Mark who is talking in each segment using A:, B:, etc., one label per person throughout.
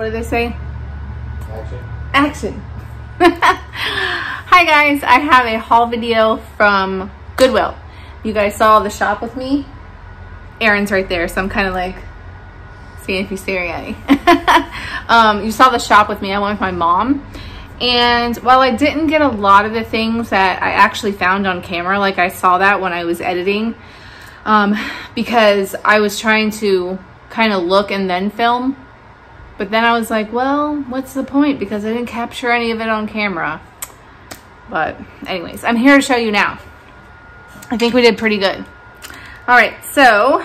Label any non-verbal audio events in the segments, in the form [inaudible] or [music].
A: What did they say?
B: Action.
A: Action. [laughs] Hi guys, I have a haul video from Goodwill. You guys saw the shop with me? Aaron's right there, so I'm kind of like seeing if he's staring at me. [laughs] um, you saw the shop with me. I went with my mom. And while I didn't get a lot of the things that I actually found on camera, like I saw that when I was editing, um, because I was trying to kind of look and then film. But then I was like, well, what's the point? Because I didn't capture any of it on camera. But anyways, I'm here to show you now. I think we did pretty good. All right, so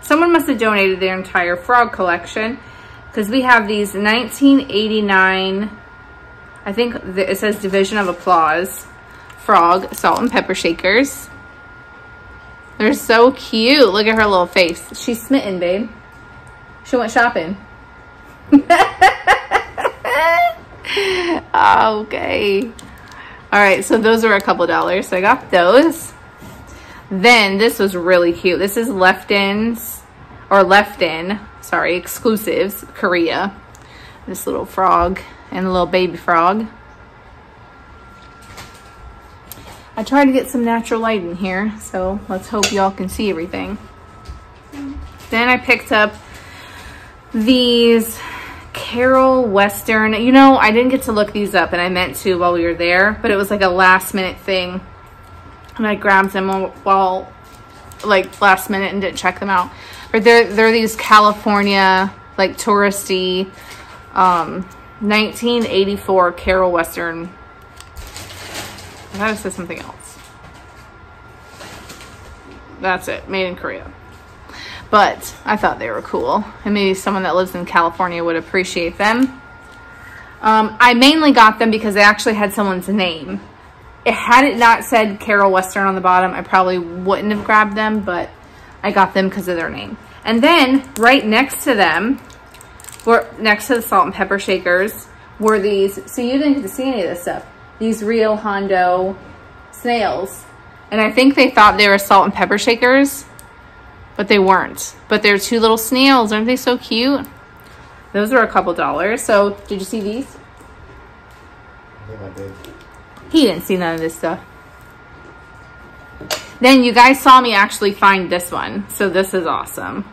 A: someone must have donated their entire frog collection because we have these 1989, I think it says Division of Applause frog salt and pepper shakers. They're so cute. Look at her little face. She's smitten, babe. She went shopping. [laughs] okay. All right, so those are a couple dollars. So I got those. Then this was really cute. This is Lefton's, or Left-In, sorry, exclusives, Korea. This little frog and a little baby frog. I tried to get some natural light in here, so let's hope y'all can see everything. Then I picked up these Carol Western. You know, I didn't get to look these up and I meant to while we were there, but it was like a last minute thing. And I grabbed them while like last minute and didn't check them out. But they're, they're these California, like touristy, um, 1984 Carol Western. I it said something else. That's it, made in Korea but I thought they were cool. And maybe someone that lives in California would appreciate them. Um, I mainly got them because they actually had someone's name. It had it not said Carol Western on the bottom, I probably wouldn't have grabbed them, but I got them because of their name. And then right next to them, were next to the salt and pepper shakers, were these, so you didn't get to see any of this stuff, these Rio Hondo snails. And I think they thought they were salt and pepper shakers but they weren't. But they're two little snails. Aren't they so cute? Those were a couple dollars. So did you see these?
B: I did.
A: He didn't see none of this stuff. Then you guys saw me actually find this one. So this is awesome.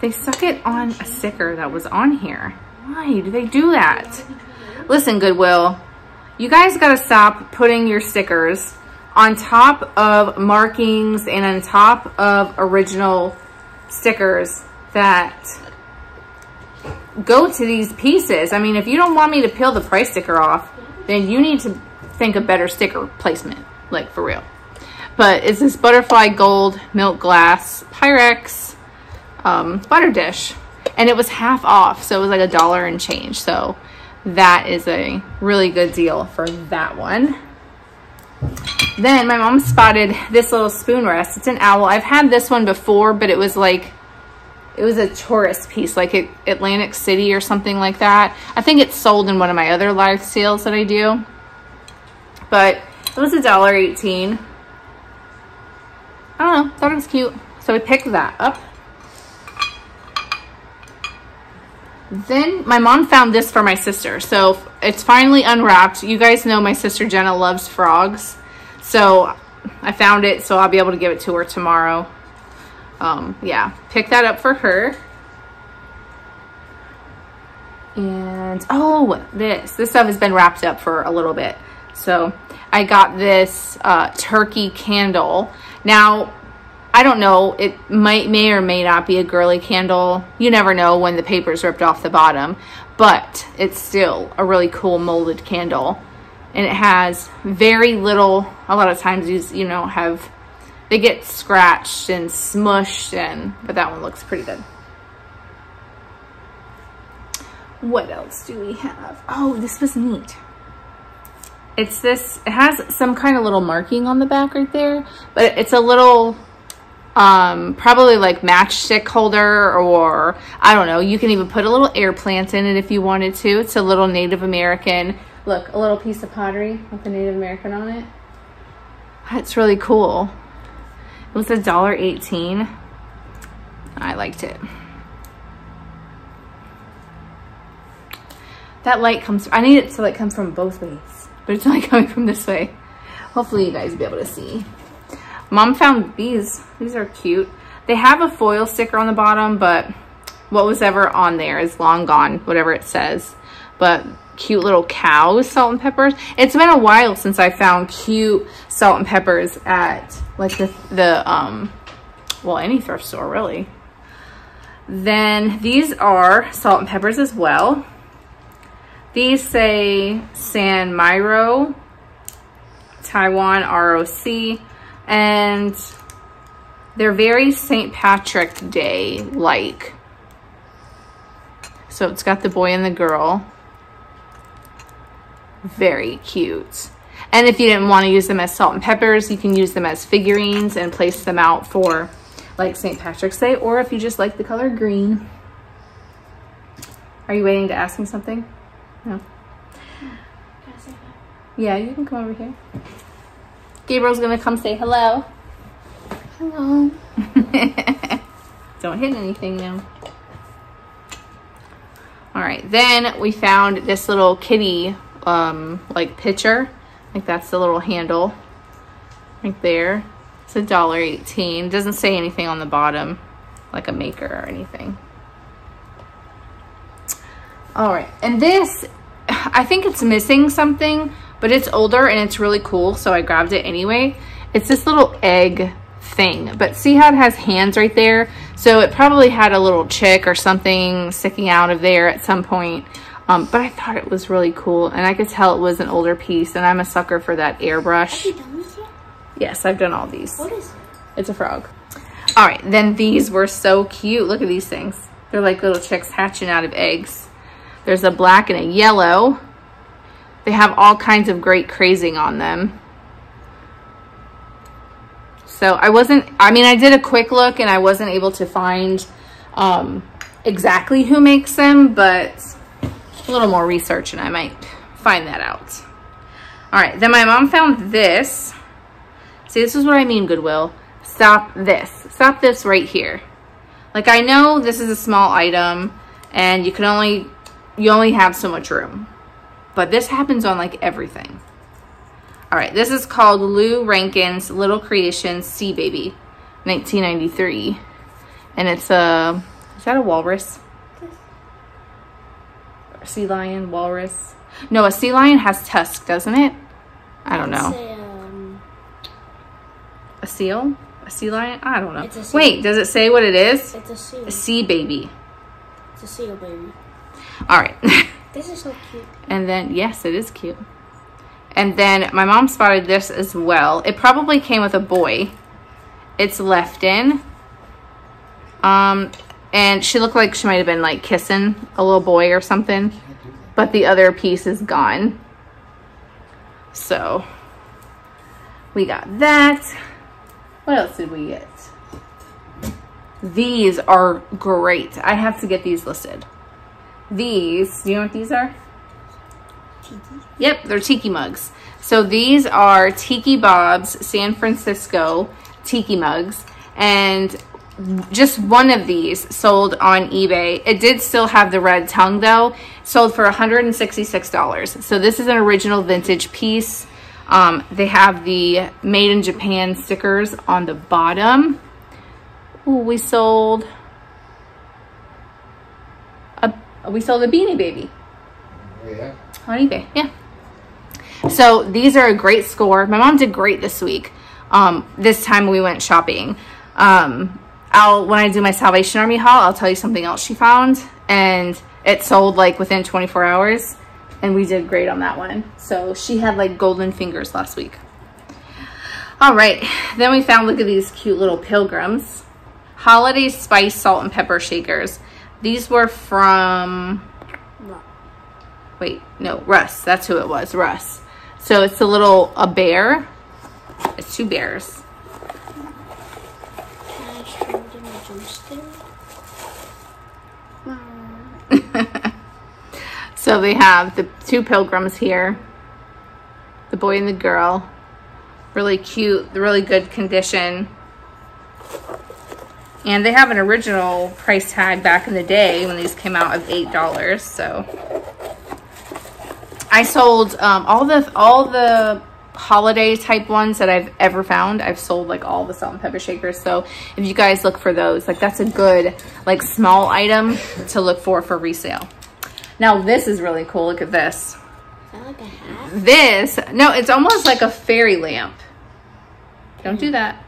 A: They stuck it on a sticker that was on here. Why do they do that? Listen, Goodwill, you guys got to stop putting your stickers on top of markings and on top of original stickers that go to these pieces. I mean, if you don't want me to peel the price sticker off, then you need to think of better sticker placement, like for real. But it's this butterfly gold milk glass Pyrex um, butter dish. And it was half off, so it was like a dollar and change. So that is a really good deal for that one. Then my mom spotted this little spoon rest. It's an owl. I've had this one before, but it was like, it was a tourist piece, like Atlantic City or something like that. I think it's sold in one of my other live sales that I do. But it was a dollar eighteen. I don't know, thought it was cute. So I picked that up. Then my mom found this for my sister. So it's finally unwrapped. You guys know my sister Jenna loves frogs. So I found it, so I'll be able to give it to her tomorrow. Um, yeah, pick that up for her. And, oh, this. This stuff has been wrapped up for a little bit. So I got this uh, turkey candle. Now, I don't know, it might may or may not be a girly candle. You never know when the paper's ripped off the bottom, but it's still a really cool molded candle. And it has very little, a lot of times these, you know, have, they get scratched and smushed and, but that one looks pretty good. What else do we have? Oh, this was neat. It's this, it has some kind of little marking on the back right there, but it's a little um, probably like matchstick holder or I don't know. You can even put a little air plant in it if you wanted to. It's a little Native American, look, a little piece of pottery with a Native American on it. That's really cool. It was a dollar eighteen. I liked it. That light comes, I need it so it comes from both ways, but it's only [laughs] coming from this way. Hopefully you guys will be able to see. Mom found these, these are cute. They have a foil sticker on the bottom, but what was ever on there is long gone, whatever it says. But cute little cows, salt and peppers. It's been a while since I found cute salt and peppers at like the, the um, well, any thrift store really. Then these are salt and peppers as well. These say San Miro, Taiwan ROC, and they're very St. Patrick Day like. So it's got the boy and the girl. Very cute. And if you didn't want to use them as salt and peppers, you can use them as figurines and place them out for like St. Patrick's Day, or if you just like the color green. Are you waiting to ask me something? No. Yeah, you can come over here. Gabriel's gonna come say hello.
C: Hello. [laughs]
A: Don't hit anything now. All right, then we found this little kitty um, like pitcher. Like that's the little handle right there. It's a dollar eighteen. Doesn't say anything on the bottom, like a maker or anything. All right, and this, [sighs] I think it's missing something, but it's older and it's really cool, so I grabbed it anyway. It's this little egg thing, but see how it has hands right there? So it probably had a little chick or something sticking out of there at some point. Um, but I thought it was really cool, and I could tell it was an older piece, and I'm a sucker for that airbrush.
C: Have you done this yet?
A: Yes, I've done all these.
C: What is it?
A: It's a frog. All right, then these were so cute. Look at these things. They're like little chicks hatching out of eggs. There's a black and a yellow. They have all kinds of great crazing on them. So I wasn't, I mean, I did a quick look and I wasn't able to find um, exactly who makes them, but a little more research and I might find that out. All right, then my mom found this. See, this is what I mean, Goodwill. Stop this. Stop this right here. Like, I know this is a small item and you can only, you only have so much room. But this happens on like everything. All right, this is called Lou Rankin's Little Creations Sea Baby, 1993. And it's a, is that a walrus? A sea lion, walrus? No, a sea lion has tusks, doesn't it? I don't know.
C: Um,
A: A seal? A sea lion? I don't know. Wait, does it say what it is?
C: it's a seal.
A: A sea baby.
C: It's a seal, baby.
A: All right. [laughs]
C: This is so cute.
A: And then, yes, it is cute. And then my mom spotted this as well. It probably came with a boy. It's Lefton. Um, and she looked like she might have been like kissing a little boy or something. But the other piece is gone. So, we got that. What else did we get? These are great. I have to get these listed. These, do you know what these are?
C: Tiki.
A: Yep, they're tiki mugs. So these are Tiki Bob's San Francisco tiki mugs. And just one of these sold on eBay. It did still have the red tongue though. Sold for $166. So this is an original vintage piece. Um, they have the made in Japan stickers on the bottom. Ooh, we sold a, we sold a Beanie Baby
B: yeah.
A: on eBay. Yeah. So these are a great score. My mom did great this week. Um, this time we went shopping. Um, I'll when I do my Salvation Army haul, I'll tell you something else she found, and it sold like within 24 hours, and we did great on that one. So she had like golden fingers last week. All right, then we found look at these cute little pilgrims, holiday spice salt and pepper shakers. These were from wait, no, Russ. That's who it was, Russ. So it's a little, a bear. It's two bears.
C: Can I show them a joystick?
A: So they have the two pilgrims here, the boy and the girl. Really cute, really good condition. And they have an original price tag back in the day when these came out of $8. So I sold um, all the all the holiday type ones that I've ever found. I've sold like all the salt and pepper shakers. So if you guys look for those, like that's a good like small item to look for for resale. Now this is really cool. Look at this.
C: Is that like a hat?
A: This, no, it's almost like a fairy lamp. Don't do that.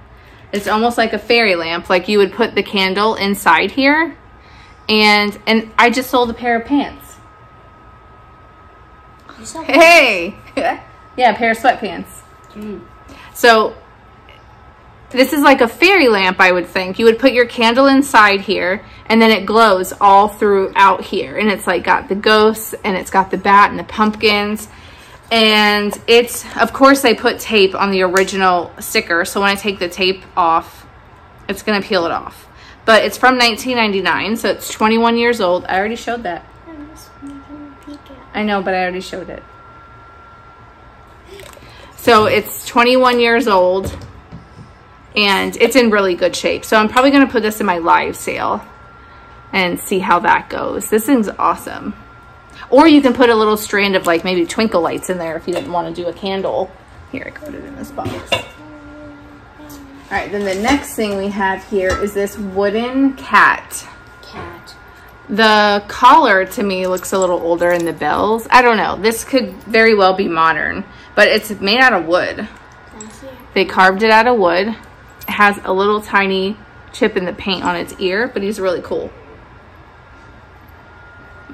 A: It's almost like a fairy lamp. Like you would put the candle inside here. And and I just sold a pair of pants. Hey! [laughs] yeah, a pair of sweatpants.
C: Mm.
A: So this is like a fairy lamp, I would think. You would put your candle inside here and then it glows all throughout here. And it's like got the ghosts and it's got the bat and the pumpkins. And it's, of course, they put tape on the original sticker. So when I take the tape off, it's going to peel it off. But it's from 1999, so it's 21 years old. I already showed that. I know, but I already showed it. So it's 21 years old and it's in really good shape. So I'm probably going to put this in my live sale and see how that goes. This thing's awesome. Or you can put a little strand of like maybe twinkle lights in there if you didn't want to do a candle. Here, I put it in this box. All right, then the next thing we have here is this wooden cat.
C: cat.
A: The collar to me looks a little older in the bells. I don't know. This could very well be modern, but it's made out of wood.
C: Can I see it?
A: They carved it out of wood. It has a little tiny chip in the paint on its ear, but he's really cool.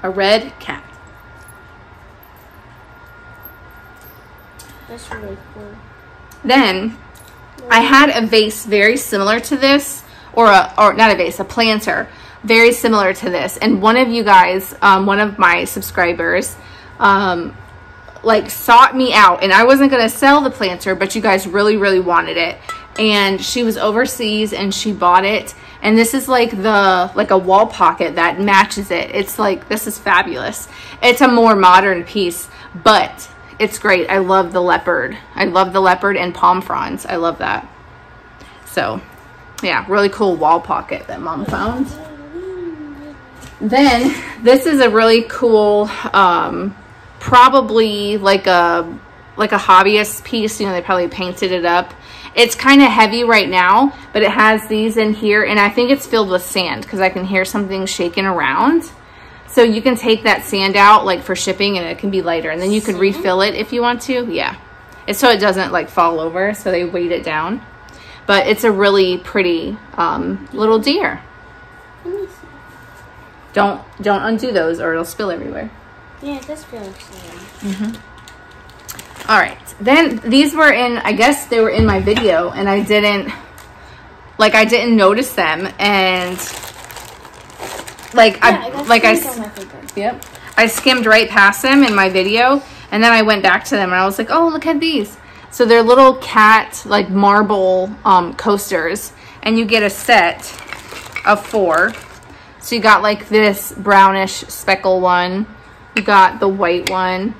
A: A red cat.
C: That's really cool.
A: Then I had a vase very similar to this, or a or not a vase, a planter, very similar to this. And one of you guys, um, one of my subscribers, um, like sought me out, and I wasn't gonna sell the planter, but you guys really, really wanted it. And she was overseas, and she bought it. And this is like the like a wall pocket that matches it. It's like this is fabulous. It's a more modern piece, but it's great. I love the leopard. I love the leopard and palm fronds. I love that. So, yeah, really cool wall pocket that mom found. Then this is a really cool, um, probably like a like a hobbyist piece. You know, they probably painted it up. It's kind of heavy right now, but it has these in here, and I think it's filled with sand because I can hear something shaking around. So you can take that sand out like for shipping and it can be lighter. And then you can
C: Sand?
A: refill it if you want to. Yeah. It's so it doesn't like fall over. So they weight it down. But it's a really pretty um, little deer.
C: See.
A: Don't don't undo those or it'll spill everywhere.
C: Yeah, it that's really cool.
A: All right. Then these were in, I guess they were in my video and I didn't, like I didn't notice them. And like,
C: Yeah,
A: I,
C: got
A: like I,
C: things
A: s-
C: on my finger.
A: Yep. I skimmed right past them in my video and then I went back to them and I was like, oh, look at these. So they're little cat, like marble um, coasters. And you get a set of four. So you got like this brownish speckle one. You got the white one.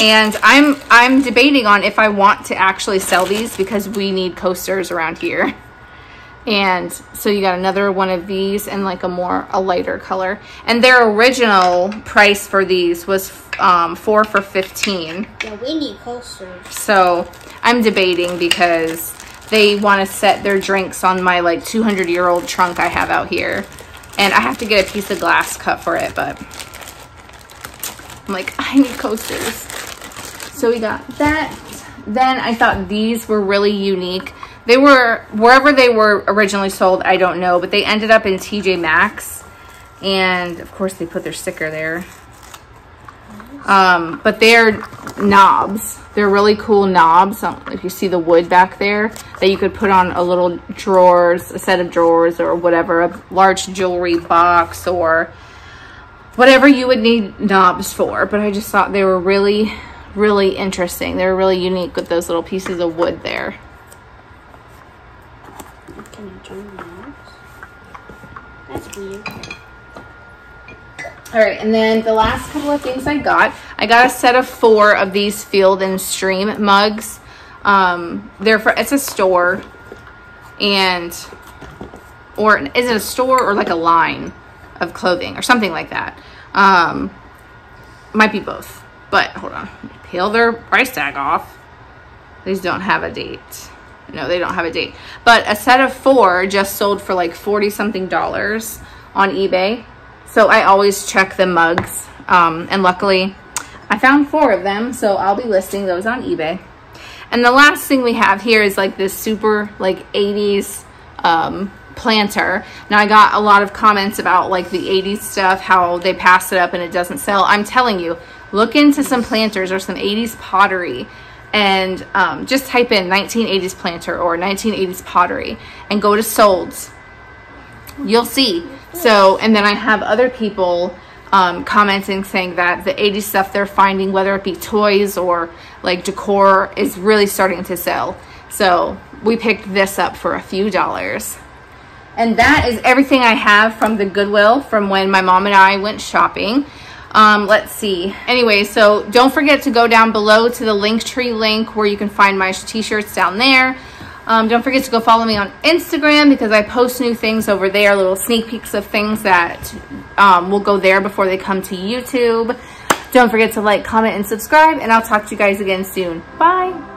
A: And I'm I'm debating on if I want to actually sell these because we need coasters around here. [laughs] And so you got another one of these and like a more a lighter color. And their original price for these was um, four for fifteen.
C: Yeah, we need coasters.
A: So I'm debating because they want to set their drinks on my like 200 year old trunk I have out here. And I have to get a piece of glass cut for it, but I'm like, [laughs] I need coasters. So we got that. Then I thought these were really unique. They were, wherever they were originally sold, I don't know, but they ended up in TJ Maxx. And of course they put their sticker there. Um, but they're knobs. They're really cool knobs. Um, If you see the wood back there, that you could put on a little drawers, a set of drawers or whatever, a large jewelry box or whatever you would need knobs for. But I just thought they were really, really interesting. They were really unique with those little pieces of wood there.
C: Join? That's weird.
A: All right, and then the last couple of things I got, I got a set of four of these Field and Stream mugs. Um, they're for it's a store, and or is it a store or like a line of clothing or something like that? Um, might be both, but hold on. Peel their price tag off. These don't have a date. No, they don't have a date. But a set of four just sold for like 40 something dollars on eBay. So I always check the mugs. Um, and luckily I found four of them. So I'll be listing those on eBay. And the last thing we have here is like this super like 80s um, planter. Now I got a lot of comments about like the 80s stuff, how they pass it up and it doesn't sell. I'm telling you, look into some planters or some 80s pottery and um, just type in 1980s planter or 1980s pottery and go to solds. You'll see. So and then i have other people um, commenting saying that the 80s stuff they're finding whether it be toys or like decor is really starting to sell. So we picked this up for a few dollars. And that is everything i have from the goodwill from when my mom and i went shopping um, let's see. Anyway, so don't forget to go down below to the Linktree link where you can find my t-shirts down there. Um, don't forget to go follow me on Instagram because I post new things over there, little sneak peeks of things that um, will go there before they come to YouTube. Don't forget to like, comment, and subscribe, and I'll talk to you guys again soon. Bye!